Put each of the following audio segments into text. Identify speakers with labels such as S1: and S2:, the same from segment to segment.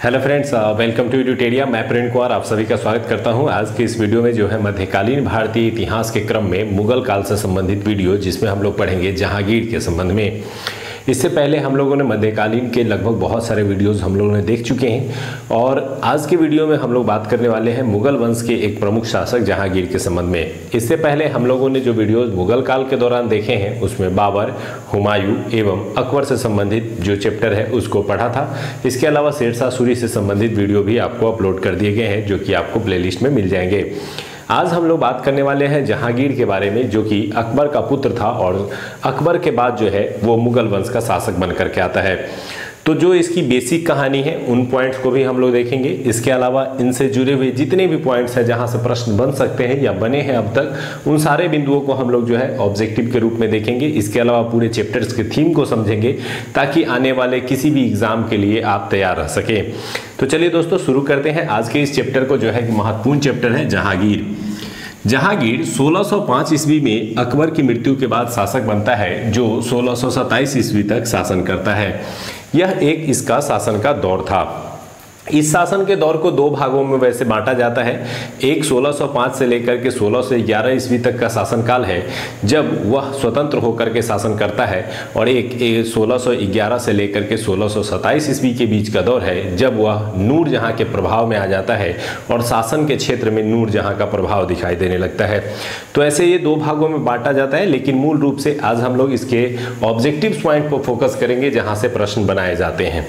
S1: Hello friends welcome to यूट्यूटेरिया मैं प्रेम कुमार, आप सभी का स्वागत करता हूँ। आज के इस वीडियो में जो है मध्यकालीन भारतीय इतिहास के क्रम में मुगल काल से संबंधित वीडियो, जिसमें हम लोग पढ़ेंगे जहांगीर के संबंध में। इससे पहले हम लोगों ने मध्यकालीन के लगभग बहुत सारे वीडियोस हम लोगों ने देख चुके हैं और आज के वीडियो में हम लोग बात करने वाले हैं मुगल वंश के एक प्रमुख शासक जहांगीर के संबंध में। इससे पहले हम लोगों ने जो वीडियोस मुगल काल के दौरान देखे हैं, उसमें बाबर, हुमायूं एवं अकबर से संबंधित जो चैप्टर है, उसको पढ़ा था। इसके अलावा शेरशाह सूरी से संबंधित वीडियो भी आपको अपलोड कर दिए गए हैं, जो कि आपको प्ले में मिल जाएँगे। आज हम लोग बात करने वाले हैं जहांगीर के बारे में, जो कि अकबर का पुत्र था और अकबर के बाद जो है वो मुगल वंश का शासक बन करके आता है। तो जो इसकी बेसिक कहानी है, उन पॉइंट्स को भी हम लोग देखेंगे। इसके अलावा इनसे जुड़े हुए जितने भी पॉइंट्स हैं, जहाँ से प्रश्न बन सकते हैं या बने हैं अब तक, उन सारे बिंदुओं को हम लोग जो है ऑब्जेक्टिव के रूप में देखेंगे। इसके अलावा पूरे चैप्टर्स के थीम को समझेंगे, ताकि आने वाले किसी भी एग्ज़ाम के लिए आप तैयार रह सकें। तो चलिए दोस्तों, शुरू करते हैं। आज के इस चैप्टर को जो है महत्वपूर्ण चैप्टर है, जहांगीर। जहांगीर 1605 ईस्वी में अकबर की मृत्यु के बाद शासक बनता है, जो 1627 ईस्वी तक शासन करता है। यह एक इसका शासन का दौर था। इस शासन के दौर को दो भागों में वैसे बांटा जाता है। एक 1605 से लेकर के 16 से 11 ईस्वी तक का शासनकाल है जब वह स्वतंत्र होकर के शासन करता है और एक, एक 1611 से लेकर के 1627 ईस्वी के बीच का दौर है जब वह नूर जहाँ के प्रभाव में आ जाता है और शासन के क्षेत्र में नूर जहाँ का प्रभाव दिखाई देने लगता है। तो ऐसे ये दो भागों में बांटा जाता है लेकिन मूल रूप से आज हम लोग इसके ऑब्जेक्टिव पॉइंट पर फोकस करेंगे जहाँ से प्रश्न बनाए जाते हैं।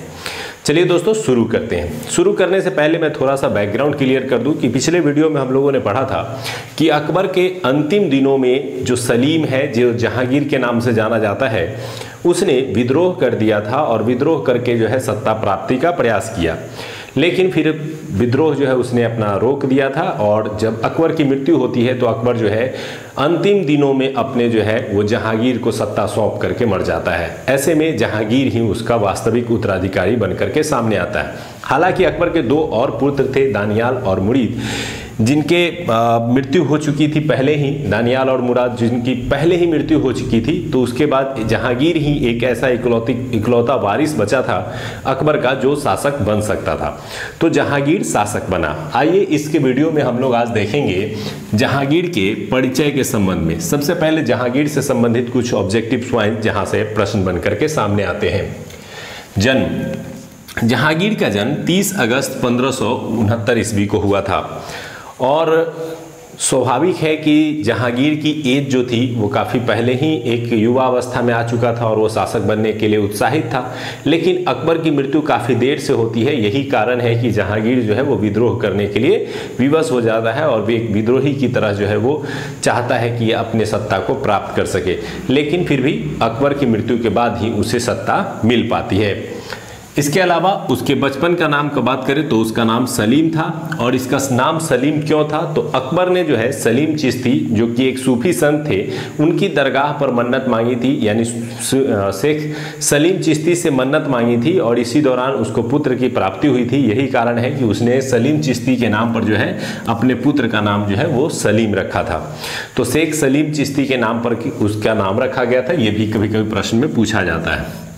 S1: चलिए दोस्तों, शुरू करते हैं। शुरू करने से पहले मैं थोड़ा सा बैकग्राउंड क्लियर कर दूँ कि पिछले वीडियो में हम लोगों ने पढ़ा था कि अकबर के अंतिम दिनों में जो सलीम है, जो जहांगीर के नाम से जाना जाता है, उसने विद्रोह कर दिया था और विद्रोह करके जो है सत्ता प्राप्ति का प्रयास किया। लेकिन फिर विद्रोह जो है उसने अपना रोक दिया था और जब अकबर की मृत्यु होती है तो अकबर जो है अंतिम दिनों में अपने जो है वो जहांगीर को सत्ता सौंप करके मर जाता है। ऐसे में जहांगीर ही उसका वास्तविक उत्तराधिकारी बनकर के सामने आता है। हालाँकि अकबर के दो और पुत्र थे, दानियाल और मुरीद। जिनके मृत्यु हो चुकी थी पहले ही, दानियाल और मुराद जिनकी पहले ही मृत्यु हो चुकी थी तो उसके बाद जहांगीर ही एक ऐसा इकलौती, इकलौता वारिस बचा था, अकबर का, जो शासक बन सकता था। तो जहांगीर शासक बना। आइए इसके वीडियो में हम लोग आज देखेंगे जहांगीर के परिचय के संबंध में। सबसे पहले जहांगीर से संबंधित कुछ ऑब्जेक्टिव पॉइंट जहाँ से प्रश्न बन करके सामने आते हैं। जन्म। जहांगीर का जन्म 30 अगस्त पंद्रह ईस्वी को हुआ था। और स्वाभाविक है कि जहांगीर की एज जो थी, वो काफ़ी पहले ही एक युवा अवस्था में आ चुका था और वो शासक बनने के लिए उत्साहित था। लेकिन अकबर की मृत्यु काफ़ी देर से होती है। यही कारण है कि जहांगीर जो है, वो विद्रोह करने के लिए विवश हो जाता है और एक विद्रोही की तरह जो है, वो चाहता है कि अपने सत्ता को प्राप्त कर सके। लेकिन फिर भी अकबर की मृत्यु के बाद ही उसे सत्ता मिल पाती है। इसके अलावा उसके बचपन का नाम का बात करें तो उसका नाम सलीम था और इसका नाम सलीम क्यों था? तो अकबर ने जो है सलीम चिश्ती जो कि एक सूफी संत थे, उनकी दरगाह पर मन्नत मांगी थी, यानी शेख सलीम चिश्ती से मन्नत मांगी थी और इसी दौरान उसको पुत्र की प्राप्ति हुई थी। यही कारण है कि उसने सलीम चिश्ती के नाम पर जो है, अपने पुत्र का नाम जो है, वो सलीम रखा था। तो शेख सलीम चिश्ती के नाम पर उसका नाम रखा गया था, ये भी कभी कभी प्रश्न में पूछा जाता है।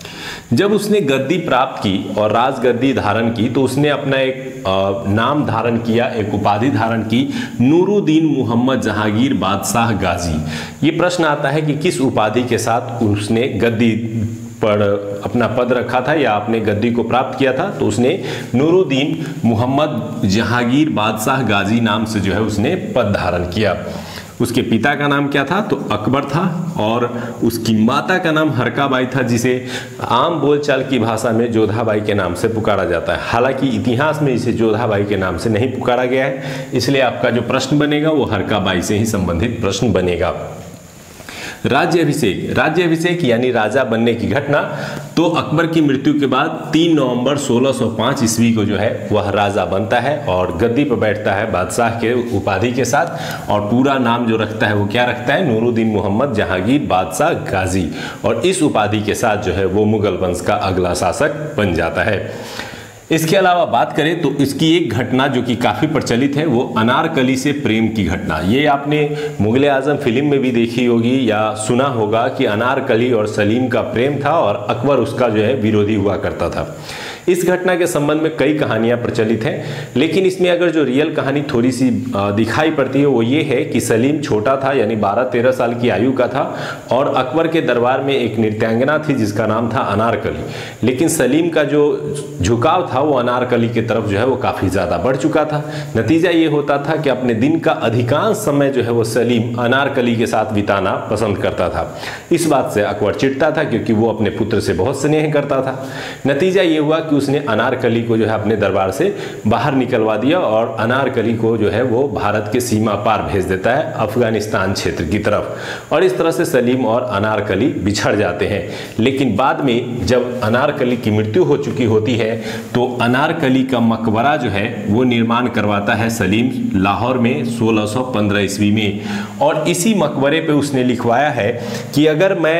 S1: जब उसने गद्दी प्राप्त की और राजगद्दी धारण की तो उसने अपना एक नाम धारण किया, एक उपाधि धारण की, नूरुद्दीन मोहम्मद जहांगीर बादशाह गाजी। ये प्रश्न आता है कि किस उपाधि के साथ उसने गद्दी पर अपना पद रखा था या अपने गद्दी को प्राप्त किया था? तो उसने नूरुद्दीन मोहम्मद जहांगीर बादशाह गाजी नाम से जो है उसने पद धारण किया। उसके पिता का नाम क्या था? तो अकबर था और उसकी माता का नाम हरकाबाई था, जिसे आम बोलचाल की भाषा में जोधाबाई के नाम से पुकारा जाता है। हालाँकि इतिहास में इसे जोधाबाई के नाम से नहीं पुकारा गया है, इसलिए आपका जो प्रश्न बनेगा वो हरकाबाई से ही संबंधित प्रश्न बनेगा। राज्य अभिषेक राज्य अभिषेक यानी राजा बनने की घटना तो अकबर की मृत्यु के बाद 3 नवंबर 1605 ईस्वी को जो है, वह राजा बनता है और गद्दी पर बैठता है बादशाह के उपाधि के साथ और पूरा नाम जो रखता है, वो क्या रखता है? नूरुद्दीन मोहम्मद जहांगीर बादशाह गाजी। और इस उपाधि के साथ जो है, वो मुगल वंश का अगला शासक बन जाता है। इसके अलावा बात करें तो इसकी एक घटना जो कि काफ़ी प्रचलित है, वो अनारकली से प्रेम की घटना। ये आपने मुगल आज़म फ़िल्म में भी देखी होगी या सुना होगा कि अनारकली और सलीम का प्रेम था और अकबर उसका जो है विरोधी हुआ करता था। इस घटना के संबंध में कई कहानियाँ प्रचलित हैं, लेकिन इसमें अगर जो रियल कहानी थोड़ी सी दिखाई पड़ती है, वो ये है कि सलीम छोटा था, यानी 12-13 साल की आयु का था, और अकबर के दरबार में एक नृत्यांगना थी, जिसका नाम था अनारकली। लेकिन सलीम का जो झुकाव था, वो अनारकली की तरफ़ जो है, वो काफ़ी ज़्यादा बढ़ चुका था। नतीजा ये होता था कि अपने दिन का अधिकांश समय जो है, वो सलीम अनारकली के साथ बिताना पसंद करता था। इस बात से अकबर चिटता था, क्योंकि वो अपने पुत्र से बहुत स्नेह करता था। नतीजा ये हुआ कि उसने अनारकली को जो है अपने दरबार से बाहर निकलवा दिया और अनारकली को जो है वो भारत के सीमा पार भेज देता है अफ़गानिस्तान क्षेत्र की तरफ़। और इस तरह से सलीम और अनारकली बिछड़ जाते हैं। लेकिन बाद में जब अनारकली की मृत्यु हो चुकी होती है तो अनारकली का मकबरा जो है वो निर्माण करवाता है सलीम लाहौर में 1615 ईस्वी में। और इसी मकबरे पे उसने लिखवाया है कि अगर मैं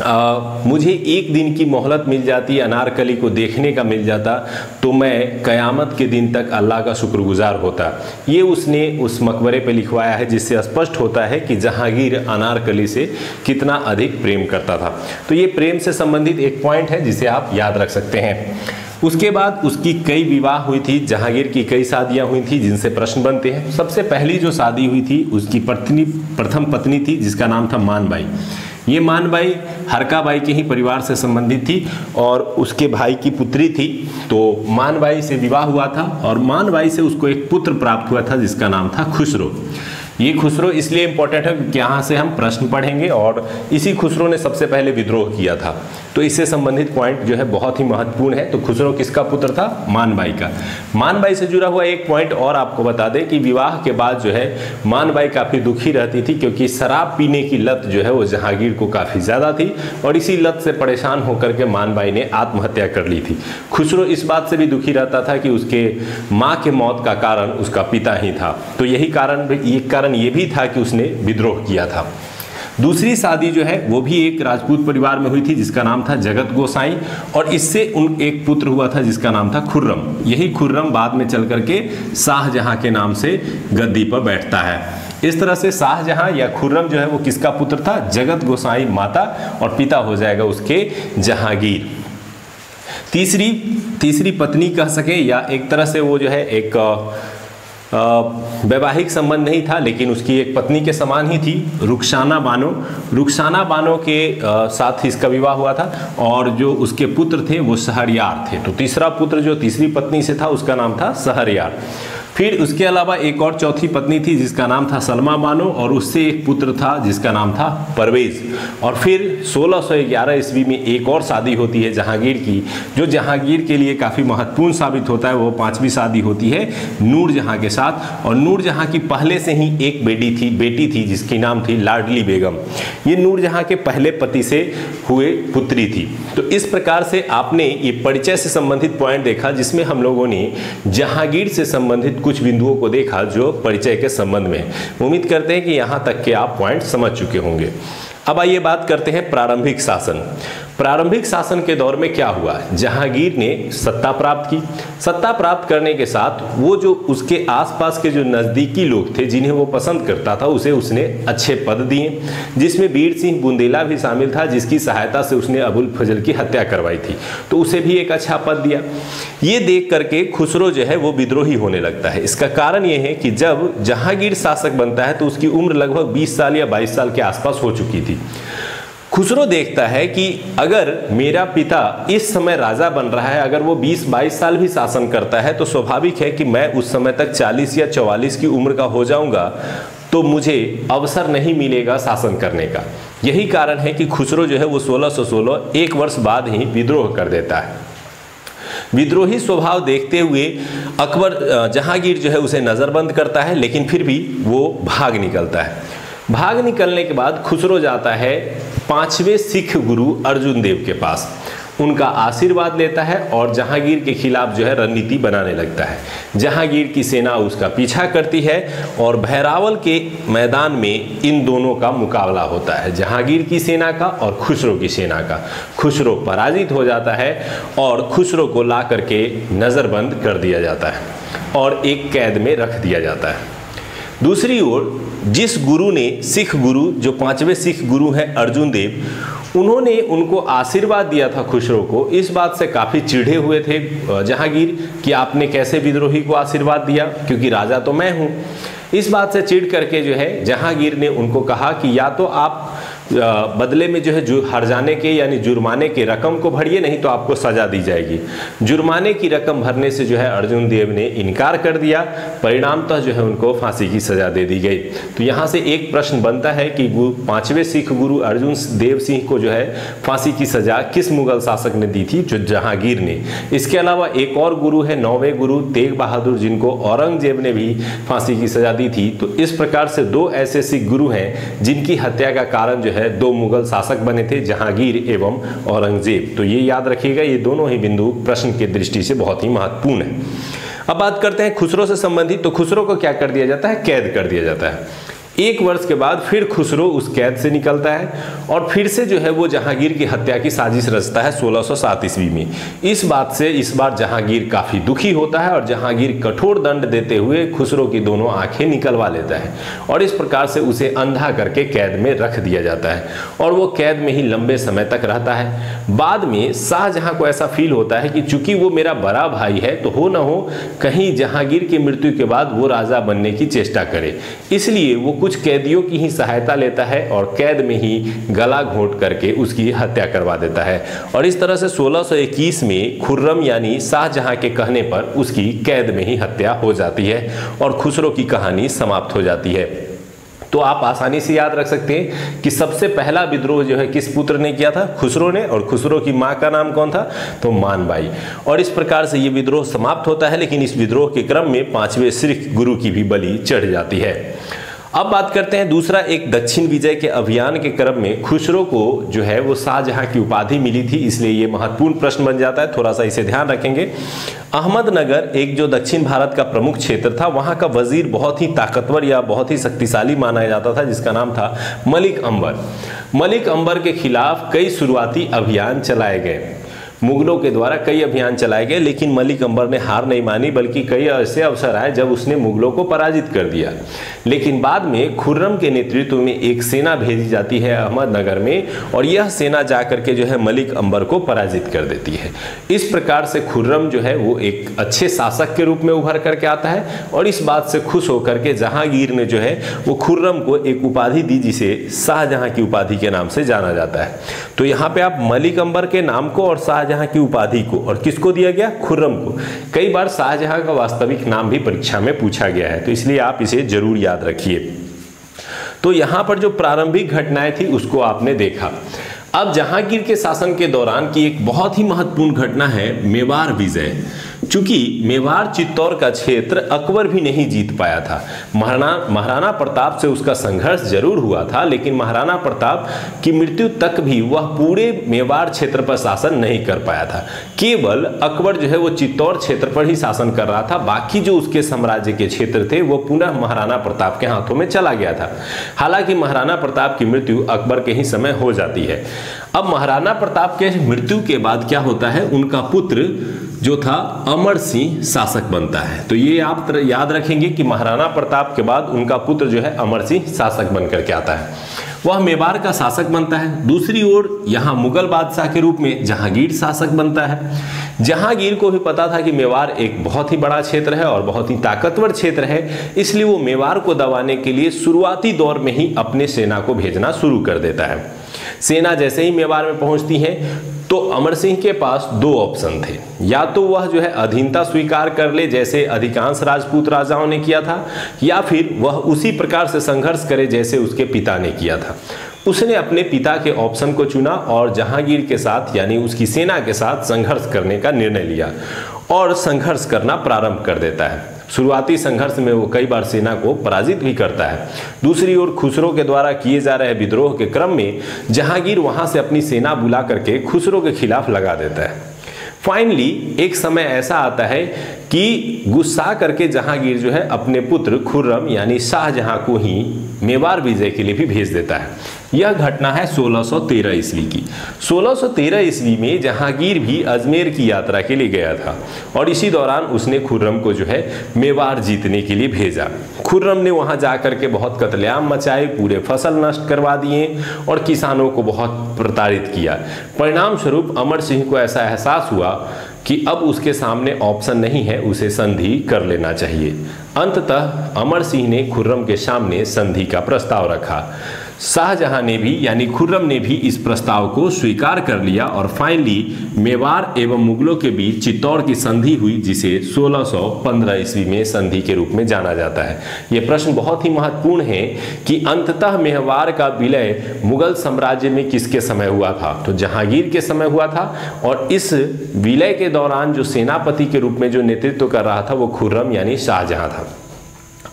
S1: आ, मुझे एक दिन की मोहलत मिल जाती अनारकली को देखने का मिल जाता तो मैं क़यामत के दिन तक अल्लाह का शुक्रगुजार होता। ये उसने उस मकबरे पे लिखवाया है जिससे स्पष्ट होता है कि जहांगीर अनारकली से कितना अधिक प्रेम करता था। तो ये प्रेम से संबंधित एक पॉइंट है जिसे आप याद रख सकते हैं। उसके बाद उसकी कई विवाह हुई थी जहांगीर की कई शादियाँ हुई थी जिनसे प्रश्न बनते हैं। सबसे पहली जो शादी हुई थी उसकी पत्नी प्रथम पत्नी थी जिसका नाम था मानबाई। ये मान बाई हरका हरकाबाई के ही परिवार से संबंधित थी और उसके भाई की पुत्री थी। तो मान मानबाई से विवाह हुआ था और मान मानबाई से उसको एक पुत्र प्राप्त हुआ था जिसका नाम था खुसरो। ये खुसरो इसलिए इम्पोर्टेंट है क्योंकि यहाँ से हम प्रश्न पढ़ेंगे और इसी खुसरो ने सबसे पहले विद्रोह किया था। तो इससे संबंधित पॉइंट जो है बहुत ही महत्वपूर्ण है। तो खुसरो किसका पुत्र था? मानबाई का। मानबाई से जुड़ा हुआ एक पॉइंट और आपको बता दें कि विवाह के बाद जो है मानबाई काफ़ी दुखी रहती थी क्योंकि शराब पीने की लत जो है वो जहांगीर को काफ़ी ज़्यादा थी और इसी लत से परेशान होकर के मानबाई ने आत्महत्या कर ली थी। खुसरो इस बात से भी दुखी रहता था कि उसके माँ के मौत का कारण उसका पिता ही था। तो यही कारण, एक कारण ये भी था कि उसने विद्रोह किया था। दूसरी शादी जो है, वो भी एक राजपूत परिवार में हुई थी, जिसका नाम था जगत गोसाई, और इससे उन एक पुत्र हुआ था, जिसका नाम था खुर्रम। यही खुर्रम बाद में चल करके शाहजहां के नाम से गद्दी पर बैठता है। इस तरह से शाहजहां या खुर्रम जो है, वो किसका पुत्र था? जगत गोसाई माता और पिता हो जाएगा उसके जहांगीर। तीसरी तीसरी पत्नी कह सके, या एक तरह से वो जो है, एक वैवाहिक संबंध नहीं था, लेकिन उसकी एक पत्नी के समान ही थी रुखसाना बानो। रुखसाना बानो के साथ इसका विवाह हुआ था, और जो उसके पुत्र थे वो सहरियार थे। तो तीसरा पुत्र जो तीसरी पत्नी से था, उसका नाम था सहरियार। फिर उसके अलावा एक और चौथी पत्नी थी, जिसका नाम था सलमा बानो और उससे एक पुत्र था, जिसका नाम था परवेज। और फिर 1611 ईस्वी में एक और शादी होती है, जहांगीर की, जो जहांगीर के लिए काफ़ी महत्वपूर्ण साबित होता है। वो पांचवी शादी होती है नूर जहाँ के साथ। और नूर जहाँ की पहले से ही एक बेटी थी बेटी थी, जिसकी नाम थी लाडली बेगम। ये नूर जहाँ के पहले पति से हुए पुत्री थी। तो इस प्रकार से आपने ये परिचय से संबंधित पॉइंट देखा, जिसमें हम लोगों ने जहांगीर से संबंधित कुछ बिंदुओं को देखा जो परिचय के संबंध में। उम्मीद करते हैं कि यहाँ तक के आप पॉइंट समझ चुके होंगे। अब आइए बात करते हैं प्रारंभिक शासन। प्रारंभिक शासन के दौर में क्या हुआ? जहांगीर ने सत्ता प्राप्त की। सत्ता प्राप्त करने के साथ वो जो उसके आसपास के जो नज़दीकी लोग थे, जिन्हें वो पसंद करता था, उसे उसने अच्छे पद दिए। जिसमें वीर सिंह बुंदेला भी शामिल था, जिसकी सहायता से उसने अबुल फजल की हत्या करवाई थी। तो उसे भी एक अच्छा पद दिया। ये देख करके खुसरो जो है, वो विद्रोही होने लगता है। इसका कारण ये है कि जब जहांगीर शासक बनता है तो उसकी उम्र लगभग बीस साल या बाईस साल के आसपास हो चुकी थी। खुसरो देखता है कि अगर मेरा पिता इस समय राजा बन रहा है, अगर वो 20-22 साल भी शासन करता है तो स्वाभाविक है कि मैं उस समय तक 40 या 44 की उम्र का हो जाऊँगा तो मुझे अवसर नहीं मिलेगा शासन करने का। यही कारण है कि खुसरो जो है वो 1616 एक वर्ष बाद ही विद्रोह कर देता है। विद्रोही स्वभाव देखते हुए अकबर जहांगीर जो है उसे नज़रबंद करता है, लेकिन फिर भी वो भाग निकलता है। भाग निकलने के बाद खुसरो जाता है पाँचवें सिख गुरु अर्जुन देव के पास। उनका आशीर्वाद लेता है और जहांगीर के खिलाफ जो है रणनीति बनाने लगता है। जहांगीर की सेना उसका पीछा करती है और भैरावल के मैदान में इन दोनों का मुकाबला होता है। जहांगीर की सेना का और खुसरो की सेना का। खुसरो पराजित हो जाता है और खुसरो को ला करके नज़रबंद कर दिया जाता है और एक कैद में रख दिया जाता है। दूसरी ओर जिस गुरु ने सिख गुरु, जो पाँचवें सिख गुरु हैं अर्जुन देव, उन्होंने उनको आशीर्वाद दिया था खुसरो को। इस बात से काफ़ी चिढ़े हुए थे जहांगीर, कि आपने कैसे विद्रोही को आशीर्वाद दिया? क्योंकि राजा तो मैं हूँ। इस बात से चिढ़ करके जो है, जहांगीर ने उनको कहा कि या तो आप बदले में जो है जु, हर जाने के यानी जुर्माने की रकम को भरिए नहीं तो आपको सजा दी जाएगी। जुर्माने की रकम भरने से जो है अर्जुन देव ने इनकार कर दिया परिणामतः जो है उनको फांसी की सजा दे दी गई। तो यहाँ से एक प्रश्न बनता है कि पाँचवें सिख गुरु अर्जुन देव सिंह को जो है फांसी की सजा किस मुगल शासक ने दी थी? जो जहांगीर ने। इसके अलावा एक और गुरु है नौवे गुरु तेग बहादुर जिनको औरंगज़ेब ने भी फांसी की सजा दी थी। तो इस प्रकार से दो ऐसे सिख गुरु हैं जिनकी हत्या का कारण जो है है, दो मुगल शासक बने थे, जहांगीर एवं औरंगज़ेब। तो ये याद रखिएगा, ये दोनों ही बिंदु प्रश्न की दृष्टि से बहुत ही महत्वपूर्ण है। अब बात करते हैं खुसरो से संबंधित तो खुसरो को क्या कर दिया जाता है? कैद कर दिया जाता है। एक वर्ष के बाद फिर खुसरो उस कैद से निकलता है और फिर से जो है वो जहांगीर की हत्या की साजिश रचता है सोलह सौ सात ईस्वी में। इस बात से इस बार जहांगीर काफ़ी दुखी होता है और जहांगीर कठोर दंड देते हुए खुसरो की दोनों आँखें निकलवा लेता है और इस प्रकार से उसे अंधा करके कैद में रख दिया जाता है और वो कैद में ही लंबे समय तक रहता है। बाद में शाहजहां को ऐसा फील होता है कि चूँकि वो मेरा बड़ा भाई है तो हो ना हो, कहीं जहांगीर की मृत्यु के बाद वो राजा बनने की चेष्टा करे। इसलिए वो कुछ कैदियों की ही सहायता लेता है और कैद में ही गला घोट करके उसकी हत्या करवा देता है। और इस तरह से 1621 में खुर्रम यानी शाहजहां के कहने पर उसकी कैद में ही हत्या हो जाती है और खुसरो की कहानी समाप्त हो जाती है। तो आप आसानी से याद रख सकते हैं कि सबसे पहला विद्रोह जो है किस पुत्र ने किया था? खुसरो ने, और खुसरो की माँ का नाम कौन था? तो मानबाई। और इस प्रकार से ये विद्रोह समाप्त होता है, लेकिन इस विद्रोह के क्रम में पाँचवें सिर्फ़ गुरु की भी बलि चढ़ जाती है। अब बात करते हैं दूसरा एक दक्षिण विजय के अभियान के क्रम में खुसरो को जो है वो शाहजहां की उपाधि मिली थी, इसलिए ये महत्वपूर्ण प्रश्न बन जाता है। थोड़ा सा इसे ध्यान रखेंगे। अहमदनगर, एक जो दक्षिण भारत का प्रमुख क्षेत्र था, वहाँ का वज़ीर बहुत ही ताकतवर या बहुत ही शक्तिशाली माना जाता था, जिसका नाम था मलिक अंबर। मलिक अंबर के खिलाफ कई शुरुआती अभियान चलाए गए। मुगलों के द्वारा कई अभियान चलाए गए, लेकिन मलिक अंबर ने हार नहीं मानी, बल्कि कई ऐसे अवसर आए जब उसने मुगलों को पराजित कर दिया। लेकिन बाद में खुर्रम के नेतृत्व में एक सेना भेजी जाती है अहमदनगर में, और यह सेना जाकर के जो है मलिक अंबर को पराजित कर देती है। इस प्रकार से खुर्रम जो है वो एक अच्छे शासक के रूप में उभर करके आता है, और इस बात से खुश होकर के जहांगीर ने जो है वो खुर्रम को एक उपाधि दी, जिसे शाहजहां की उपाधि के नाम से जाना जाता है। तो यहाँ पे आप मलिक अंबर के नाम को और शाह शाहजहां की उपाधि को और किसको दिया गया? खुर्रम को। कई बार शाहजहां का वास्तविक नाम भी परीक्षा में पूछा गया है तो इसलिए आप इसे ज़रूर याद रखिए। तो यहाँ पर जो प्रारंभिक घटनाएँ थी, उसको आपने देखा। अब जहांगीर के शासन के दौरान की एक बहुत ही महत्वपूर्ण घटना है मेवाड़ विजय। चूँकि मेवाड़ चित्तौड़ का क्षेत्र अकबर भी नहीं जीत पाया था। महाराणा महाराणा प्रताप से उसका संघर्ष ज़रूर हुआ था, लेकिन महाराणा प्रताप की मृत्यु तक भी वह पूरे मेवाड़ क्षेत्र पर शासन नहीं कर पाया था। केवल अकबर जो है वो चित्तौड़ क्षेत्र पर ही शासन कर रहा था, बाकी जो उसके साम्राज्य के क्षेत्र थे, वो पुनः महाराणा प्रताप के हाथों में चला गया था। हालाँकि महाराणा प्रताप की मृत्यु अकबर के ही समय हो जाती है। अब महाराणा प्रताप के मृत्यु के बाद क्या होता है? उनका पुत्र जो था, अमर सिंह शासक बनता है। तो ये आप याद रखेंगे कि महाराणा प्रताप के बाद उनका पुत्र जो है, अमर सिंह शासक बनकर के आता है। वह मेवाड़ का शासक बनता है। दूसरी ओर, यहाँ मुगल बादशाह के रूप में जहांगीर शासक बनता है। जहांगीर को भी पता था कि मेवाड़ एक बहुत ही बड़ा क्षेत्र है और बहुत ही ताकतवर क्षेत्र है, इसलिए वो मेवाड़ को दबाने के लिए शुरुआती दौर में ही अपने सेना को भेजना शुरू कर देता है। सेना जैसे ही मेवाड़ में पहुँचती है तो अमर सिंह के पास दो ऑप्शन थे। या तो वह जो है अधीनता स्वीकार कर ले, जैसे अधिकांश राजपूत राजाओं ने किया था, या फिर वह उसी प्रकार से संघर्ष करे जैसे उसके पिता ने किया था। उसने अपने पिता के ऑप्शन को चुना और जहांगीर के साथ, यानी उसकी सेना के साथ संघर्ष करने का निर्णय लिया और संघर्ष करना प्रारंभ कर देता है। शुरुआती संघर्ष में वो कई बार सेना को पराजित भी करता है। दूसरी ओर खुसरो के द्वारा किए जा रहे विद्रोह के क्रम में जहांगीर वहाँ से अपनी सेना बुला करके खुसरो के खिलाफ लगा देता है। फाइनली एक समय ऐसा आता है कि गुस्सा करके जहांगीर जो है अपने पुत्र खुर्रम, यानी शाहजहां को ही मेवाड़ विजय के लिए भी भेज देता है। यह घटना है 1613 ईस्वी की। 1613 ईस्वी में जहांगीर भी अजमेर की यात्रा के लिए गया था और इसी दौरान उसने खुर्रम को जो है मेवाड़ जीतने के लिए भेजा। खुर्रम ने वहाँ जाकर के बहुत कतलेआम मचाए, पूरे फ़सल नष्ट करवा दिए और किसानों को बहुत प्रताड़ित किया। परिणाम स्वरूप अमर सिंह को ऐसा एहसास हुआ कि अब उसके सामने ऑप्शन नहीं है, उसे संधि कर लेना चाहिए। अंततः अमर सिंह ने खुर्रम के सामने संधि का प्रस्ताव रखा। शाहजहां ने भी, यानी खुर्रम ने भी इस प्रस्ताव को स्वीकार कर लिया और फाइनली मेवार एवं मुगलों के बीच चित्तौड़ की संधि हुई, जिसे 1615 ईस्वी में संधि के रूप में जाना जाता है। यह प्रश्न बहुत ही महत्वपूर्ण है कि अंततः मेवार का विलय मुगल साम्राज्य में किसके समय हुआ था? तो जहांगीर के समय हुआ था और इस विलय के दौरान जो सेनापति के रूप में जो नेतृत्व कर रहा था, वो खुर्रम, यानी शाहजहां था।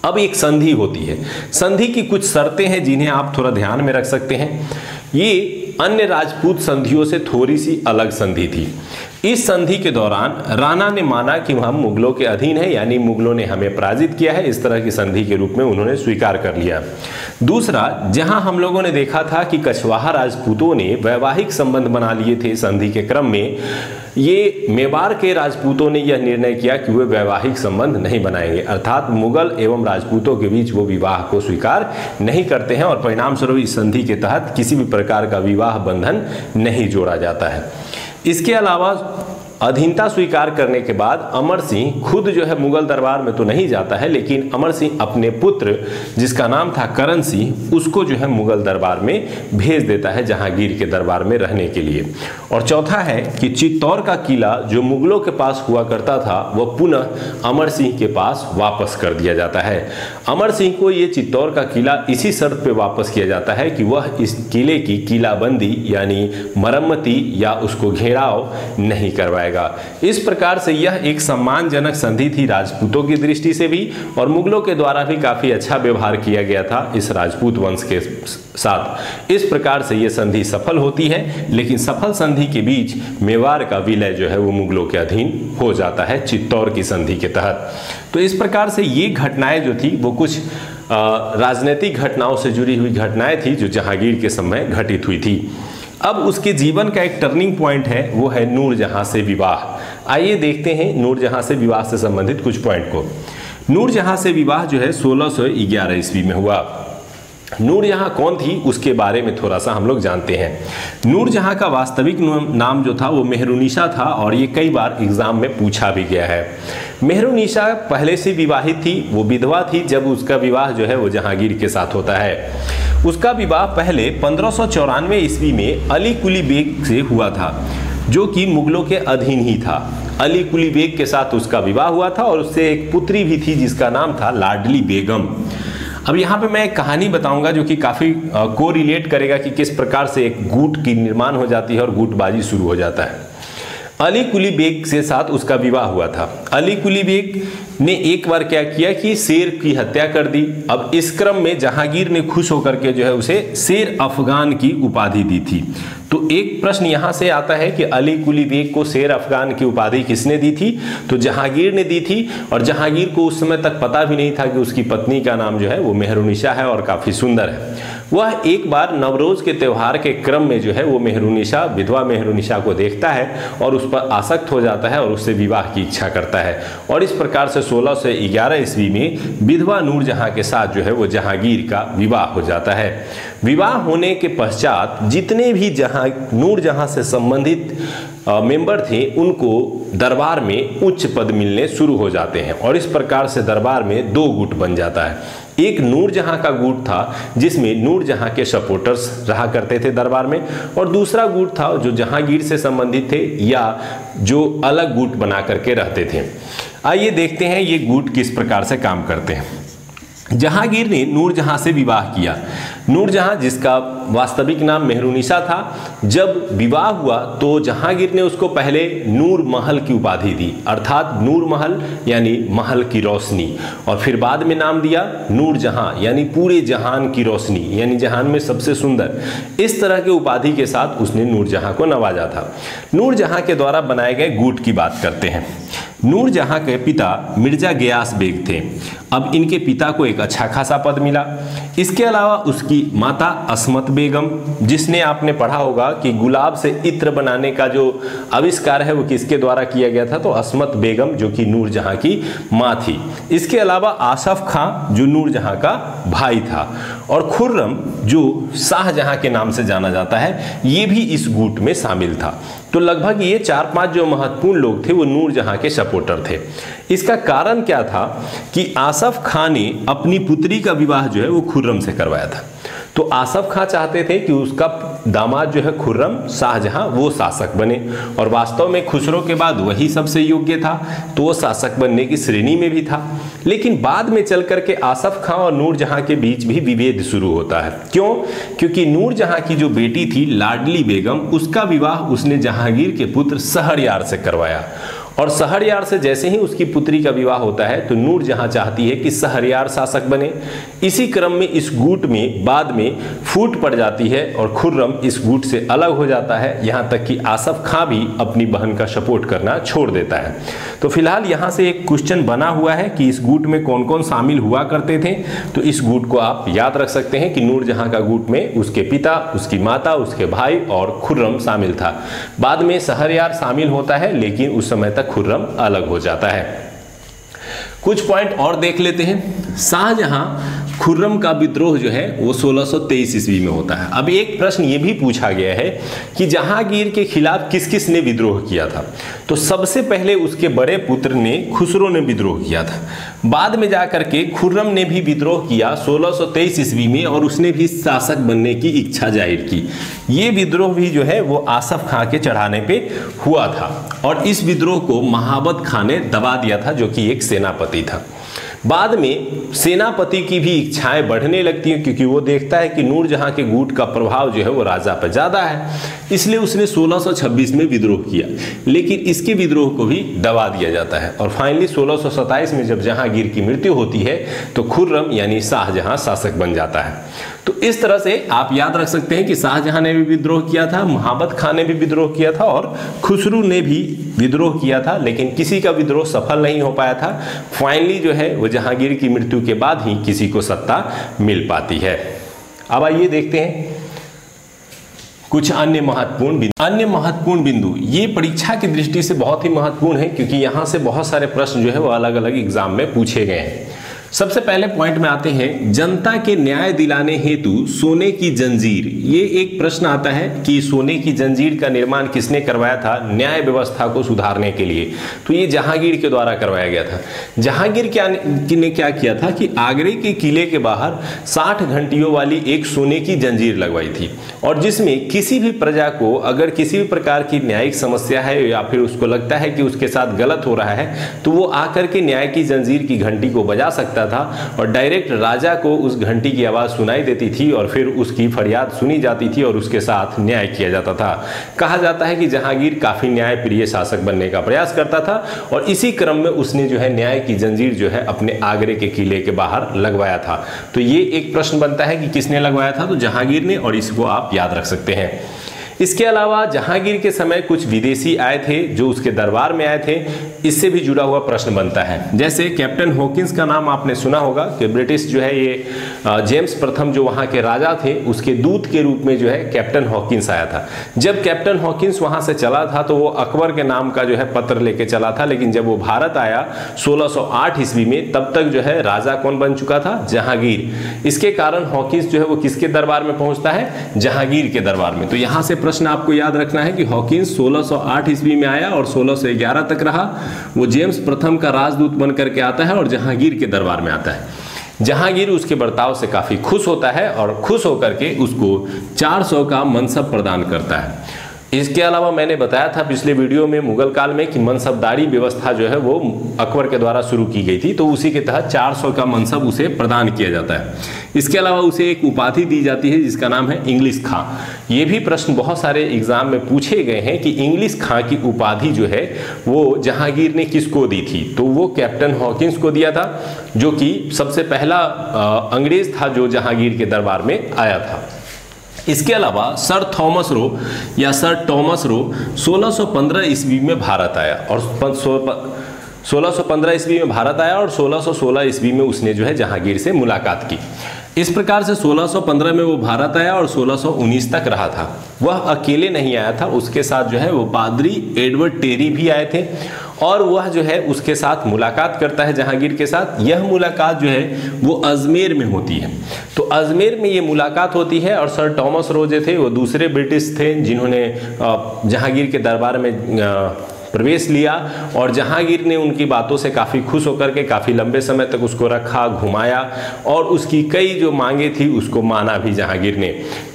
S1: अब एक संधि होती है। संधि की कुछ शर्तें हैं जिन्हें आप थोड़ा ध्यान में रख सकते हैं। ये अन्य राजपूत संधियों से थोड़ी सी अलग संधि थी। इस संधि के दौरान राणा ने माना कि हम मुगलों के अधीन है, यानी मुगलों ने हमें पराजित किया है, इस तरह की संधि के रूप में उन्होंने स्वीकार कर लिया। दूसरा, जहाँ हम लोगों ने देखा था कि कछवाहा राजपूतों ने वैवाहिक संबंध बना लिए थे संधि के क्रम में, ये मेवाड़ के राजपूतों ने यह निर्णय किया कि वे वैवाहिक संबंध नहीं बनाएँगे। अर्थात मुगल एवं राजपूतों के बीच वो विवाह को स्वीकार नहीं करते हैं और परिणाम स्वरूप इस संधि के तहत किसी भी प्रकार का विवाह बंधन नहीं जोड़ा जाता है। इसके अलावा अधीनता स्वीकार करने के बाद अमर सिंह खुद जो है मुगल दरबार में तो नहीं जाता है, लेकिन अमर सिंह अपने पुत्र, जिसका नाम था करण सिंह, उसको जो है मुगल दरबार में भेज देता है जहांगीर के दरबार में रहने के लिए। और चौथा है कि चित्तौर का किला जो मुगलों के पास हुआ करता था, वह पुनः अमर सिंह के पास वापस कर दिया जाता है। अमर सिंह को ये चित्तौर का किला इसी शर्त पे वापस किया जाता है कि वह इस किले की किलाबंदी, यानी मरम्मती या उसको घेराव नहीं करवाएगा जाएगा। इस प्रकार से यह एक सम्मानजनक संधि थी राजपूतों की दृष्टि से भी, और मुगलों के द्वारा भी काफ़ी अच्छा व्यवहार किया गया था इस राजपूत वंश के साथ। इस प्रकार से यह संधि सफल होती है, लेकिन सफल संधि के बीच मेवाड़ का विलय जो है वो मुगलों के अधीन हो जाता है चित्तौर की संधि के तहत। तो इस प्रकार से ये घटनाएँ जो थी, वो कुछ राजनीतिक घटनाओं से जुड़ी हुई घटनाएँ थी, जो जहांगीर के समय घटित हुई थी। अब उसके जीवन का एक टर्निंग पॉइंट है, वो है नूरजहां से विवाह। आइए देखते हैं नूरजहां से विवाह से संबंधित कुछ पॉइंट को। नूरजहां से विवाह जो है 1611 ईस्वी में हुआ। नूरजहां कौन थी, उसके बारे में थोड़ा सा हम लोग जानते हैं। नूरजहां का वास्तविक नाम जो था, वो मेहरुनिशा था और ये कई बार एग्ज़ाम में पूछा भी गया है। मेहरुनिशा पहले से विवाहित थी, वो विधवा थी, जब उसका विवाह जो है, वो जहांगीर के साथ होता है। उसका विवाह पहले पंद्रह ईस्वी में अली कुली बेग से हुआ था, जो कि मुगलों के अधीन ही था। अली कुली बेग के साथ उसका विवाह हुआ था और उससे एक पुत्री भी थी जिसका नाम था लाडली बेगम। अब यहाँ पे मैं एक कहानी बताऊँगा जो कि काफ़ी को रिलेट करेगा कि किस प्रकार से एक गुट की निर्माण हो जाती है और गुटबाजी शुरू हो जाता है। अली कुली बेग से साथ उसका विवाह हुआ था। अली कुली बेग ने एक बार क्या किया कि शेर की हत्या कर दी। अब इस क्रम में जहांगीर ने खुश होकर के जो है उसे शेर अफगान की उपाधि दी थी। तो एक प्रश्न यहाँ से आता है कि अली कुली बेग को शेर अफगान की उपाधि किसने दी थी? तो जहांगीर ने दी थी, और जहांगीर को उस समय तक पता भी नहीं था कि उसकी पत्नी का नाम जो है वो मेहरुनिशा है और काफ़ी सुंदर है। वह एक बार नवरोज के त्यौहार के क्रम में जो है वो मेहरुनिशा, विधवा मेहरुनिशा को देखता है और उस पर आसक्त हो जाता है और उससे विवाह की इच्छा करता है। और इस प्रकार से सोलह से ग्यारह ईस्वी में विधवा नूरजहां के साथ जो है वो जहांगीर का विवाह हो जाता है। विवाह होने के पश्चात जितने भी जहाँ नूरजहां से संबंधित मेंबर थे, उनको दरबार में उच्च पद मिलने शुरू हो जाते हैं। और इस प्रकार से दरबार में दो गुट बन जाता है। एक नूरजहां का गुट था, जिसमें नूरजहां के सपोर्टर्स रहा करते थे दरबार में, और दूसरा गुट था जो जहांगीर से संबंधित थे या जो अलग गुट बना करके रहते थे। आइए देखते हैं ये गुट किस प्रकार से काम करते हैं। जहांगीर ने नूरजहां से विवाह किया। नूरजहां जिसका वास्तविक नाम मेहरुनिशा था, जब विवाह हुआ तो जहांगीर ने उसको पहले नूर महल की उपाधि दी। अर्थात नूर महल, यानी महल की रोशनी। और फिर बाद में नाम दिया नूर जहाँ, यानी पूरे जहान की रोशनी, यानी जहान में सबसे सुंदर। इस तरह के उपाधि के साथ उसने नूरजहां को नवाजा था। नूरजहां के द्वारा बनाए गए गुट की बात करते हैं। नूरजहां के पिता मिर्ज़ा गयास बेग थे। अब इनके पिता को एक अच्छा खासा पद मिला। इसके अलावा उसकी माता असमत बेगम, जिसने आपने पढ़ा होगा कि गुलाब से इत्र बनाने का जो आविष्कार है, वो किसके द्वारा किया गया था? तो असमत बेगम, जो कि नूरजहां की माँ थी। इसके अलावा आसफ खां, जो नूरजहां का भाई था। और खुर्रम, जो शाहजहाँ के नाम से जाना जाता है, ये भी इस गुट में शामिल था। तो लगभग ये चार पाँच जो महत्वपूर्ण लोग थे, वो नूरजहाँ के सपोर्टर थे। इसका कारण क्या था कि आसफ खान ने अपनी पुत्री का विवाह जो है, वो खुर्रम से करवाया था। तो आसफ खां चाहते थे कि उसका दामाद जो है खुर्रम, शाहजहां, वो शासक बने। और वास्तव में खुसरो के बाद वही सबसे योग्य था तो वो शासक बनने की श्रेणी में भी था। लेकिन बाद में चल करके आसफ खां और नूरजहां के बीच भी विभेद शुरू होता है। क्यों? क्योंकि नूरजहां की जो बेटी थी, लाडली बेगम, उसका विवाह उसने जहांगीर के पुत्र सहरयार से करवाया। और सहरयार से जैसे ही उसकी पुत्री का विवाह होता है तो नूर जहाँ चाहती है कि सहरयार शासक बने, इसी क्रम में इस गुट में, बाद में फूट पड़ जाती है और खुर्रम इस गुट से अलग हो जाता है। यहाँ तक कि आसफ खां भी अपनी बहन का सपोर्ट करना छोड़ देता है। तो फ़िलहाल यहाँ से एक क्वेश्चन बना हुआ है कि इस गुट में कौन कौन शामिल हुआ करते थे। तो इस गुट को आप याद रख सकते हैं कि नूर जहाँ का गुट में उसके पिता, उसकी माता, उसके भाई और खुर्रम शामिल था। बाद में सहरयार शामिल होता है, लेकिन उस समय तक खुर्रम अलग हो जाता है। कुछ पॉइंट और देख लेते हैं। शाहजहां खुर्रम का विद्रोह जो है, वो 1623 ईस्वी में होता है। अब एक प्रश्न ये भी पूछा गया है कि जहांगीर के खिलाफ किस किस ने विद्रोह किया था? तो सबसे पहले उसके बड़े पुत्र ने, खुसरो ने विद्रोह किया था। बाद में जाकर के खुर्रम ने भी विद्रोह किया 1623 ईस्वी में और उसने भी शासक बनने की इच्छा ज़ाहिर की। ये विद्रोह भी जो है, वो आसफ खां के चढ़ाने पे हुआ था। और इस विद्रोह को महाबत खां ने दबा दिया था, जो कि एक सेनापति था। बाद में सेनापति की भी इच्छाएँ बढ़ने लगती हैं, क्योंकि वो देखता है कि नूरजहां के गुट का प्रभाव जो है वो राजा पर ज़्यादा है। इसलिए उसने 1626 में विद्रोह किया, लेकिन इसके विद्रोह को भी दबा दिया जाता है। और फाइनली 1627 में जब जहांगीर की मृत्यु होती है तो खुर्रम यानी शाहजहां शासक बन जाता है। तो इस तरह से आप याद रख सकते हैं कि शाहजहां ने भी विद्रोह किया था मोहब्बत खान ने भी विद्रोह किया था और खुसरू ने भी विद्रोह किया था, लेकिन किसी का विद्रोह सफल नहीं हो पाया था। फाइनली जो है, वो जहांगीर की मृत्यु के बाद ही किसी को सत्ता मिल पाती है। अब आइए देखते हैं कुछ अन्य महत्वपूर्ण बिंदु। अन्य महत्वपूर्ण बिंदु, ये परीक्षा की दृष्टि से बहुत ही महत्वपूर्ण है, क्योंकि यहाँ से बहुत सारे प्रश्न जो है, वो अलग अलग एग्ज़ाम में पूछे गए हैं। सबसे पहले पॉइंट में आते हैं, जनता के न्याय दिलाने हेतु सोने की जंजीर। ये एक प्रश्न आता है कि सोने की जंजीर का निर्माण किसने करवाया था, न्याय व्यवस्था को सुधारने के लिए। तो ये जहांगीर के द्वारा करवाया गया था। जहांगीर क्या ने क्या किया था कि आगरे के किले के बाहर साठ घंटियों वाली एक सोने की जंजीर लगवाई थी। और जिसमें किसी भी प्रजा को अगर किसी भी प्रकार की न्यायिक समस्या है या फिर उसको लगता है कि उसके साथ गलत हो रहा है तो वो आकर के न्याय की जंजीर की घंटी को बजा सकता था और डायरेक्ट राजा को उस घंटी की आवाज़ सुनाई देती थी और फिर उसकी फरियाद सुनी जाती थी और उसके साथ न्याय किया जाता था। कहा जाता है कि जहांगीर काफ़ी न्याय प्रिय शासक बनने का प्रयास करता था और इसी क्रम में उसने जो है न्याय की जंजीर जो है अपने आगरे के किले के बाहर लगवाया था। तो ये एक प्रश्न बनता है कि किसने लगवाया था? तो जहांगीर ने और इसको आप याद रख सकते हैं। इसके अलावा जहांगीर के समय कुछ विदेशी आए थे जो उसके दरबार में आए थे, इससे भी जुड़ा हुआ प्रश्न बनता है। जैसे कैप्टन हॉकिंस का नाम आपने सुना होगा कि ब्रिटिश जो है ये जेम्स प्रथम जो वहाँ के राजा थे, उसके दूत के रूप में जो है कैप्टन हॉकिंस आया था। जब कैप्टन हॉकिंस वहाँ से चला था तो वो अकबर के नाम का जो है पत्र लेके चला था, लेकिन जब वो भारत आया 1608 ईस्वी में, तब तक जो है राजा कौन बन चुका था? जहांगीर। इसके कारण हॉकिंस जो है वो किसके दरबार में पहुँचता है? जहांगीर के दरबार में। तो यहाँ से प्रश्न आपको याद रखना है कि हॉकिंस 1608 ईस्वी में आया और 1611 तक रहा। वो जेम्स प्रथम का राजदूत बन करके आता है और जहांगीर के दरबार में आता है। जहांगीर उसके बर्ताव से काफ़ी खुश होता है और खुश होकर के उसको 400 का मनसब प्रदान करता है। इसके अलावा मैंने बताया था पिछले वीडियो में मुगल काल में कि मनसबदारी व्यवस्था जो है वो अकबर के द्वारा शुरू की गई थी तो उसी के तहत 400 का मनसब उसे प्रदान किया जाता है। इसके अलावा उसे एक उपाधि दी जाती है, जिसका नाम है इंग्लिश खां। ये भी प्रश्न बहुत सारे एग्ज़ाम में पूछे गए हैं कि इंग्लिश खां की उपाधि जो है वो जहांगीर ने किसको दी थी? तो वो कैप्टन हॉकिंस को दिया था, जो कि सबसे पहला अंग्रेज़ था जो जहांगीर के दरबार में आया था। इसके अलावा सर थॉमस रो या सर टॉमस रो 1615 ईस्वी में भारत आया और 1615 ईस्वी में भारत आया और 1616 ईस्वी में उसने जो है जहांगीर से मुलाकात की। इस प्रकार से 1615 में वो भारत आया और 1619 तक रहा था। वह अकेले नहीं आया था, उसके साथ जो है वो पादरी एडवर्ड टेरी भी आए थे और वह जो है उसके साथ मुलाकात करता है जहांगीर के साथ। यह मुलाकात जो है वो अजमेर में होती है। तो अजमेर में ये मुलाकात होती है और सर टॉमस रोज़े थे, वो दूसरे ब्रिटिश थे जिन्होंने जहांगीर के दरबार में प्रवेश लिया और जहांगीर ने उनकी बातों से काफ़ी खुश होकर के काफ़ी लंबे समय तक उसको रखा, घुमाया और उसकी कई जो मांगे थी उसको माना भी जहांगीर ने।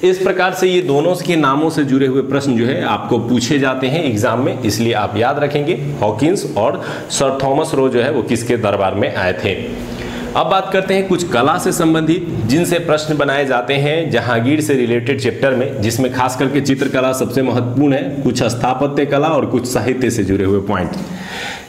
S1: इस प्रकार से ये दोनों के नामों से जुड़े हुए प्रश्न जो है आपको पूछे जाते हैं एग्ज़ाम में, इसलिए आप याद रखेंगे, हॉकिंस और सर थॉमस रो जो है वो किसके दरबार में आए थे? अब बात करते हैं कुछ कला से संबंधित, जिनसे प्रश्न बनाए जाते हैं जहांगीर से रिलेटेड चैप्टर में, जिसमें खास करके चित्रकला सबसे महत्वपूर्ण है, कुछ स्थापत्य कला और कुछ साहित्य से जुड़े हुए पॉइंट।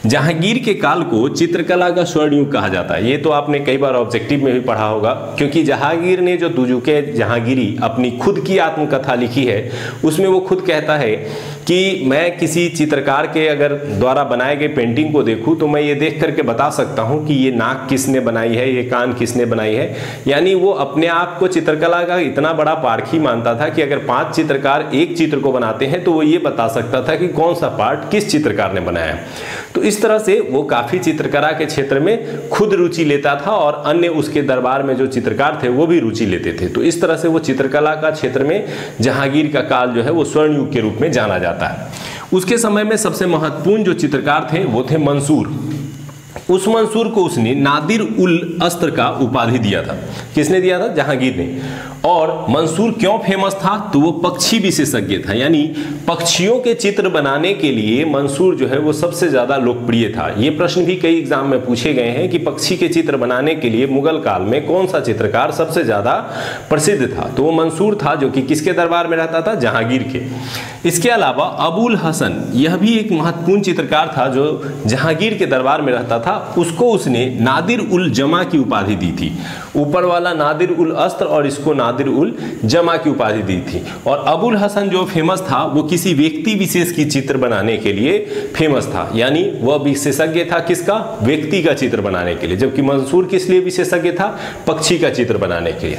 S1: जहांगीर के काल को चित्रकला का स्वर्ण युग कहा जाता है। ये तो आपने कई बार ऑब्जेक्टिव में भी पढ़ा होगा, क्योंकि जहांगीर ने जो तुजुके जहांगीरी अपनी खुद की आत्मकथा लिखी है, उसमें वो खुद कहता है कि मैं किसी चित्रकार के अगर द्वारा बनाए गए पेंटिंग को देखूँ तो मैं ये देख करके बता सकता हूँ कि ये नाक किसने बनाई है, ये कान किसने बनाई है। यानी वो अपने आप को चित्रकला का इतना बड़ा पारखी मानता था कि अगर पाँच चित्रकार एक चित्र को बनाते हैं तो वो ये बता सकता था कि कौन सा पार्ट किस चित्रकार ने बनाया तो इस तरह से वो काफ़ी चित्रकला के क्षेत्र में खुद रुचि लेता था और अन्य उसके दरबार में जो चित्रकार थे, वो भी रुचि लेते थे। तो इस तरह से वो चित्रकला का क्षेत्र में जहांगीर का काल जो है, वो स्वर्ण युग के रूप में जाना जाता है। उसके समय में सबसे महत्वपूर्ण जो चित्रकार थे, वो थे मंसूर। उस मंसूर को उसने नादिर उल अस्त्र का उपाधि दिया था। किसने दिया था? जहांगीर ने। और मंसूर क्यों फ़ेमस था? तो वो पक्षी विशेषज्ञ था। यानी पक्षियों के चित्र बनाने के लिए मंसूर जो है वो सबसे ज़्यादा लोकप्रिय था। ये प्रश्न भी कई एग्ज़ाम में पूछे गए हैं कि पक्षी के चित्र बनाने के लिए मुगल काल में कौन सा चित्रकार सबसे ज़्यादा प्रसिद्ध था? तो वो मंसूर था जो कि किसके दरबार में रहता था? जहांगीर के। इसके अलावा अबुल हसन, यह भी एक महत्वपूर्ण चित्रकार था जो जहांगीर के दरबार में रहता था। उसको उसने नादिर उल जमा की उपाधि दी थी। ऊपर वाला नादिर उल अस्त्र और इसको नादिर उल जमा की उपाधि दी थी। और अबुल हसन जो फ़ेमस था, वो किसी व्यक्ति विशेष की चित्र बनाने के लिए फ़ेमस था। यानी वह विशेषज्ञ था किसका? व्यक्ति का चित्र बनाने के लिए। जबकि मंसूर किस लिए विशेषज्ञ था? पक्षी का चित्र बनाने के लिए।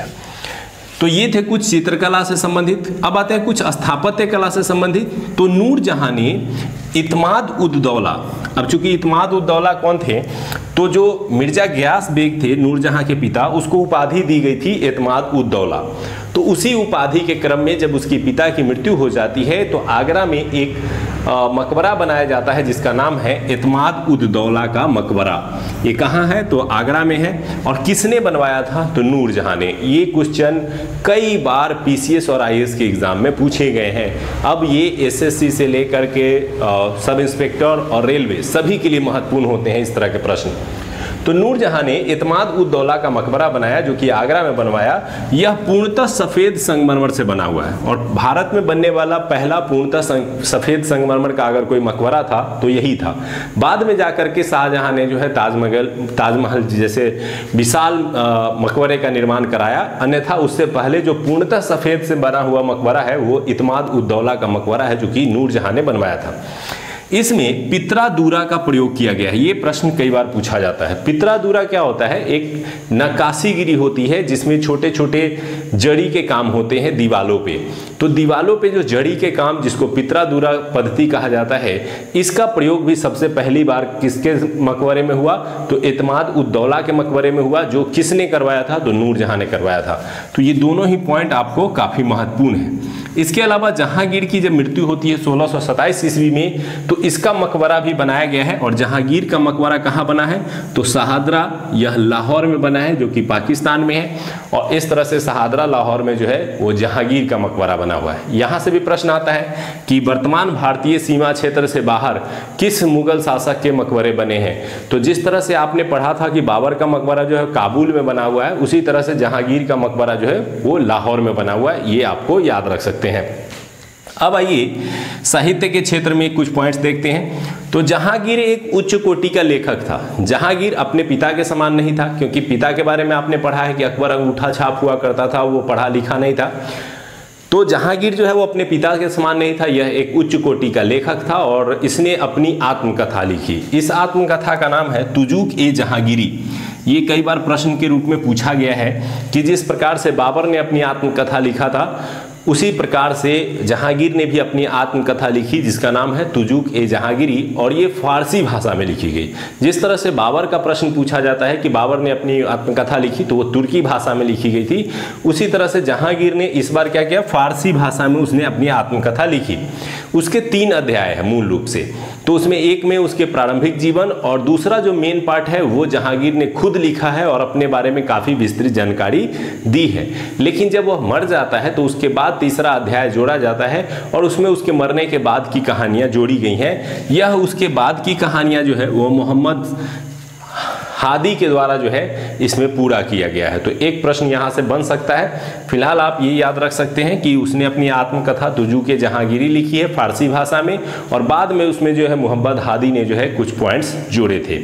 S1: तो ये थे कुछ चित्रकला से संबंधित। अब आते हैं कुछ स्थापत्य कला से संबंधित। तो नूर जहाँ ने इतमाद उद्दौला अब चूँकि इतमाद उद्दौला कौन थे? तो जो मिर्ज़ा ग्यास बेग थे नूरजहां के पिता, उसको उपाधि दी गई थी एतमाद उद्दौला तो उसी उपाधि के क्रम में जब उसके पिता की मृत्यु हो जाती है तो आगरा में एक मकबरा बनाया जाता है, जिसका नाम है एतमाद उद्दौला का मकबरा। ये कहाँ है? तो आगरा में है। और किसने बनवाया था? तो नूर जहाँ ने। ये क्वेश्चन कई बार पीसीएस और आईएएस के एग्ज़ाम में पूछे गए हैं। अब ये एसएससी से लेकर के सब इंस्पेक्टर और रेलवे सभी के लिए महत्वपूर्ण होते हैं इस तरह के प्रश्न। तो नूरजहां ने इतमाद उद्दौला का मकबरा बनाया जो कि आगरा में बनवाया यह पूर्णतः सफ़ेद संगमरमर से बना हुआ है। और भारत में बनने वाला पहला पूर्णतः संग, सफ़ेद संगमरमर का अगर कोई मकबरा था तो यही था। बाद में जाकर के शाहजहां ने जो है ताजमहल ताजमहल जैसे विशाल मकबरे का निर्माण कराया। अन्यथा उससे पहले जो पूर्णतः सफ़ेद से बना हुआ मकबरा है वो इतमाद उद्दौला का मकबरा है जो कि नूरजहां ने बनवाया था। इसमें पित्रा दूरा का प्रयोग किया गया है। ये प्रश्न कई बार पूछा जाता है। पित्रा दूरा क्या होता है? एक नकाशीगिरी होती है, जिसमें छोटे छोटे जड़ी के काम होते हैं दीवालों पे। तो दीवालों पे जो जड़ी के काम, जिसको पित्रा दूरा पद्धति कहा जाता है, इसका प्रयोग भी सबसे पहली बार किसके मकबरे में हुआ? तो एतमाद उद्दौला के मकबरे में हुआ, जो किसने करवाया था? तो नूरजहां ने करवाया था। तो ये दोनों ही पॉइंट आपको काफ़ी महत्वपूर्ण है। इसके अलावा जहांगीर की जब मृत्यु होती है सोलह ईस्वी में तो इसका मकबरा भी बनाया गया है और जहांगीर का मकबरा कहाँ बना है? तो सहादरा यह लाहौर में बना है, जो कि पाकिस्तान में है। और इस तरह से सहादरा लाहौर में जो है, वो जहांगीर का मकबरा बना हुआ है। यहाँ से भी प्रश्न आता है कि वर्तमान भारतीय सीमा क्षेत्र से बाहर किस मुगल शासक के मकबरे बने हैं? तो जिस तरह से आपने पढ़ा था कि बाबर का मकबरा जो है, काबुल में बना हुआ है, उसी तरह से जहांगीर का मकबरा जो है, वो लाहौर में बना हुआ है। ये आपको याद रख सकते हैं। अब आइए साहित्य के क्षेत्र में कुछ पॉइंट्स देखते हैं। तो जहांगीर एक उच्च कोटि का लेखक था। जहांगीर अपने पिता के समान नहीं था, क्योंकि पिता के बारे में आपने पढ़ा है कि अकबर अंगूठा छाप हुआ करता था, वो पढ़ा लिखा नहीं था। तो जहांगीर जो है वो अपने पिता के समान नहीं था, यह एक उच्च कोटि का लेखक था और इसने अपनी आत्मकथा लिखी। इस आत्मकथा का नाम है तुजुक ए जहांगीरी। ये कई बार प्रश्न के रूप में पूछा गया है कि जिस प्रकार से बाबर ने अपनी आत्मकथा लिखा था उसी प्रकार से जहांगीर ने भी अपनी आत्मकथा लिखी, जिसका नाम है तुजुक ए जहांगीरी, और ये फारसी भाषा में लिखी गई। जिस तरह से बाबर का प्रश्न पूछा जाता है कि बाबर ने अपनी आत्मकथा लिखी तो वो तुर्की भाषा में लिखी गई थी। उसी तरह से जहांगीर ने इस बार क्या किया? फारसी भाषा में उसने अपनी आत्मकथा लिखी। उसके तीन अध्याय हैं मूल रूप से। तो उसमें एक में उसके प्रारंभिक जीवन और दूसरा जो मेन पार्ट है, वो जहांगीर ने खुद लिखा है और अपने बारे में काफ़ी विस्तृत जानकारी दी है। लेकिन जब वह मर जाता है तो उसके बाद तीसरा अध्याय जोड़ा जाता है और उसमें उसके मरने के बाद की कहानियाँ जोड़ी गई हैं। यह उसके बाद की कहानियाँ जो है, वो मोहम्मद हादी के द्वारा जो है इसमें पूरा किया गया है। तो एक प्रश्न यहाँ से बन सकता है। फ़िलहाल आप ये याद रख सकते हैं कि उसने अपनी आत्मकथा तुजू के जहांगीरी लिखी है फारसी भाषा में और बाद में उसमें जो है मोहम्मद हादी ने जो है कुछ पॉइंट्स जोड़े थे।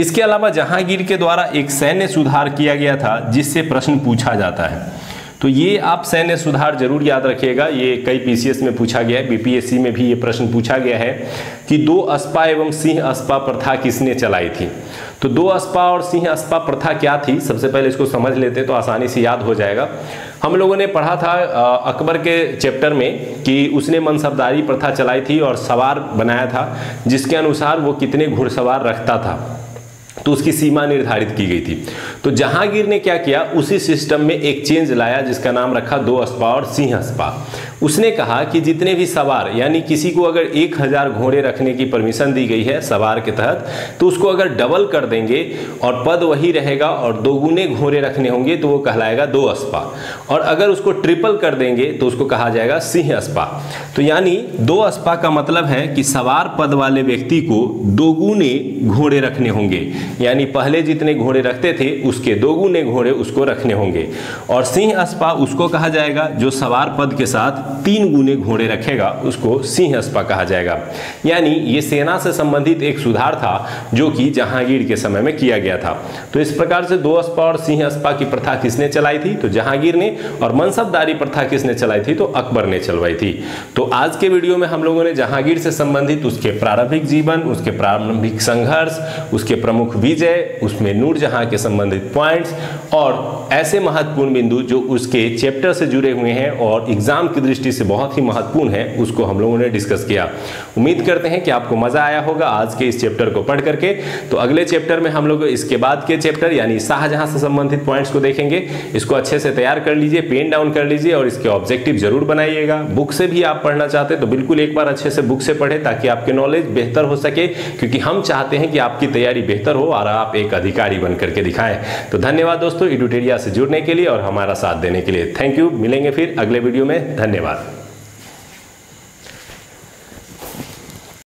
S1: इसके अलावा जहांगीर के द्वारा एक सैन्य सुधार किया गया था, जिससे प्रश्न पूछा जाता है। तो ये आप सैन्य सुधार ज़रूर याद रखिएगा। ये कई पीसीएस में पूछा गया है। बीपीएससी में भी ये प्रश्न पूछा गया है कि दो अस्पा एवं सिंह अस्पा प्रथा किसने चलाई थी? तो दो अस्पा और सिंह अस्पा प्रथा क्या थी? सबसे पहले इसको समझ लेते तो आसानी से याद हो जाएगा। हम लोगों ने पढ़ा था अकबर के चैप्टर में कि उसने मनसबदारी प्रथा चलाई थी और सवार बनाया था, जिसके अनुसार वो कितने घुड़सवार रखता था। तो उसकी सीमा निर्धारित की गई थी। तो जहांगीर ने क्या किया? उसी सिस्टम में एक चेंज लाया, जिसका नाम रखा दो अस्पा और सिंह अस्पा। उसने कहा कि जितने भी सवार, यानी किसी को अगर एक हज़ार घोड़े रखने की परमिशन दी गई है सवार के तहत तो उसको अगर डबल कर देंगे और पद वही रहेगा और दोगुने घोड़े रखने होंगे तो वो कहलाएगा दो अस्पा। और अगर उसको ट्रिपल कर देंगे तो उसको कहा जाएगा सिंह अस्पा। तो यानी दो अस्पा का मतलब है कि सवार पद वाले व्यक्ति को दोगुने घोड़े रखने होंगे। यानी पहले जितने घोड़े रखते थे, उसके दोगुने घोड़े उसको रखने होंगे। और सिंह अस्पा उसको कहा जाएगा, जो सवार पद के साथ तीन गुने घोड़े रखेगा, उसको सिंह अस्पा कहा जाएगा। यानी ये सेना से संबंधित एक सुधार था, जो कि जहांगीर के समय में किया गया था। तो इस प्रकार से दो अस्पा और सिंह अस्पा की प्रथा किसने चलाई थी? तो जहांगीर ने, और मनसबदारी प्रथा किसने चलाई थी? तो अकबर ने चलवाई थी। तो आज के वीडियो में हम लोगों ने जहांगीर से संबंधित उसके प्रारंभिक जीवन, उसके प्रारंभिक संघर्ष, उसके प्रमुख विजय, उसमें नूरजहां के संबंधित पॉइंट्स और ऐसे महत्वपूर्ण बिंदु जो उसके चैप्टर से जुड़े हुए हैं और एग्ज़ाम की दृष्टि से बहुत ही महत्वपूर्ण है, उसको हम लोगों ने डिस्कस किया। उम्मीद करते हैं कि आपको मज़ा आया होगा आज के इस चैप्टर को पढ़ करके। तो अगले चैप्टर में हम लोग इसके बाद के चैप्टर यानी शाहजहां से संबंधित पॉइंट्स को देखेंगे। इसको अच्छे से तैयार कर लीजिए पेन डाउन कर लीजिए और इसके ऑब्जेक्टिव ज़रूर बनाइएगा। बुक से भी आप पढ़ना चाहते हैं तो बिल्कुल एक बार अच्छे से बुक से पढ़े ताकि आपके नॉलेज बेहतर हो सके, क्योंकि हम चाहते हैं कि आपकी तैयारी बेहतर हो। और आप एक अधिकारी बन करके दिखाएँ। तो धन्यवाद दोस्तों, इडुटेरिया से जुड़ने के लिए और हमारा साथ देने के लिए। थैंक यू मिलेंगे फिर अगले वीडियो में। धन्यवाद।